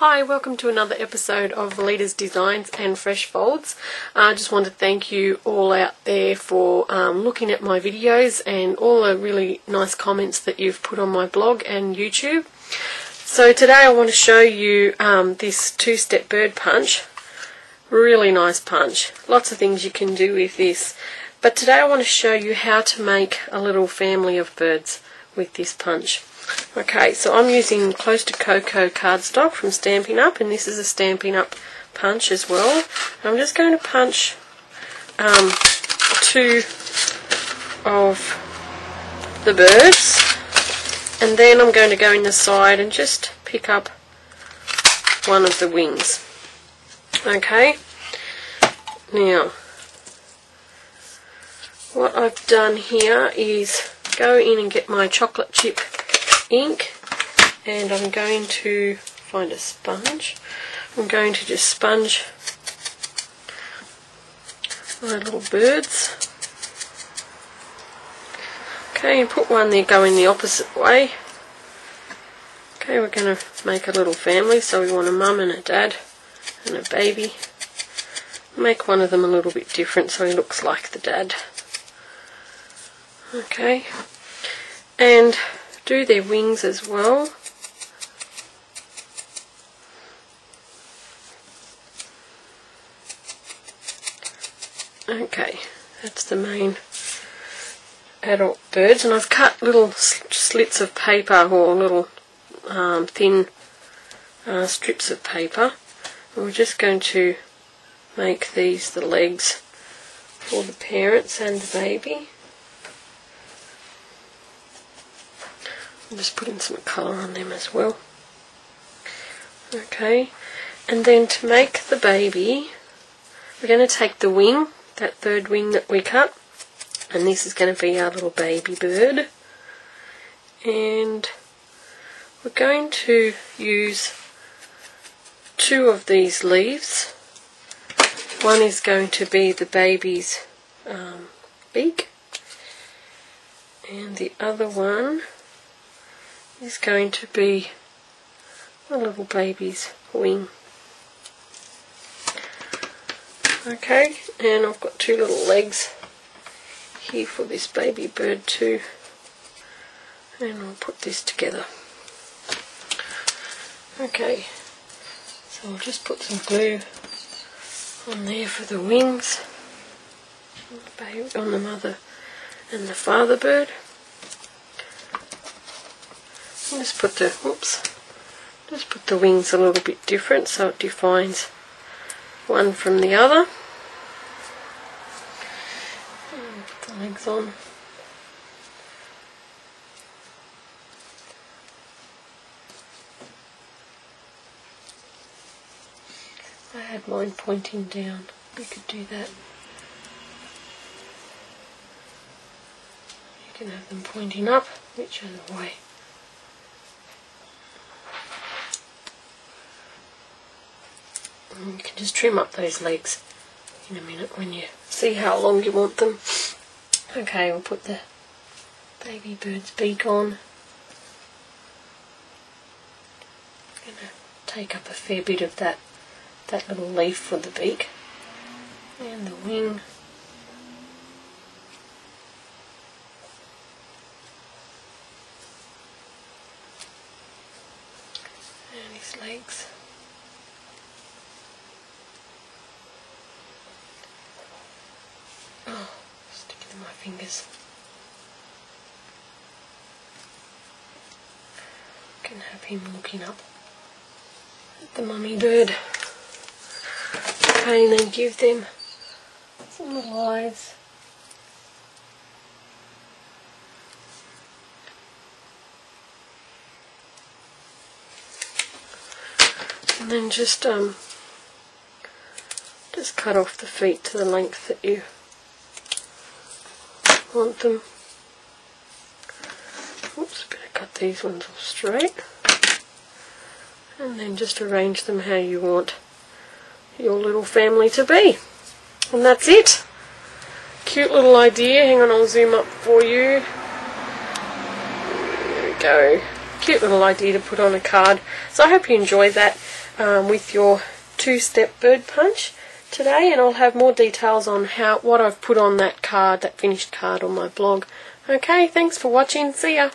Hi, welcome to another episode of Valita's Designs and Fresh Folds. I just want to thank you all out there for um, looking at my videos and all the really nice comments that you've put on my blog and YouTube. So today I want to show you um, this two-step bird punch. Really nice punch. Lots of things you can do with this. But today I want to show you how to make a little family of birds with this punch. Okay, so I'm using Close to Cocoa cardstock from Stampin' Up, and this is a Stampin' Up punch as well. I'm just going to punch um, two of the birds, and then I'm going to go in the side and just pick up one of the wings. Okay, now what I've done here is go in and get my chocolate chip ink and I'm going to find a sponge. I'm going to just sponge my little birds. Okay, and put one there going the opposite way. Okay, we're going to make a little family, so we want a mum and a dad and a baby. Make one of them a little bit different so he looks like the dad. Okay, and do their wings as well. Okay, that's the main adult birds and I've cut little slits of paper or little um, thin uh, strips of paper and we're just going to make these the legs for the parents and the baby. I'm just putting some colour on them as well. Okay, and then to make the baby, we're going to take the wing, that third wing that we cut, and this is going to be our little baby bird. And we're going to use two of these leaves. One is going to be the baby's um, beak, and the other one is going to be a little baby's wing. Okay, and I've got two little legs here for this baby bird too. And I'll put this together. Okay, so I'll just put some glue on there for the wings on the mother and the father bird. Just put the whoops, just put the wings a little bit different so it defines one from the other. Put the legs on. I had mine pointing down. We could do that. You can have them pointing up, Which whichever way. And you can just trim up those legs in a minute when you see how long you want them. Okay, we'll put the baby bird's beak on. I'm going to take up a fair bit of that, that little leaf for the beak. And the wing. And his legs. My fingers. Can have him looking up at the mummy bird. Okay, and then give them some little eyes. And then just um just cut off the feet to the length that you want them. Oops, better cut these ones off straight. And then just arrange them how you want your little family to be. And that's it. Cute little idea. Hang on, I'll zoom up for you. There we go. cute little idea to put on a card. So I hope you enjoyed that um, with your two-step bird punch today and I'll have more details on how what I've put on that card, that finished card on my blog. Okay, thanks for watching. See ya.